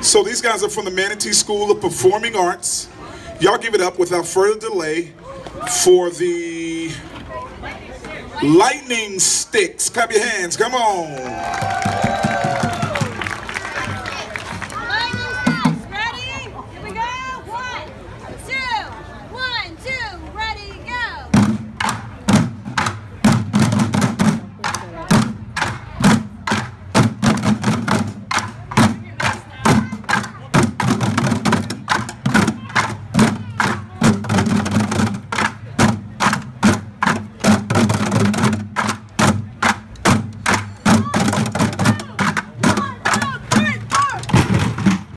So these guys are from the Manatee School of Performing Arts. Y'all give it up without further delay for the Lightning Sticks. Clap your hands, come on.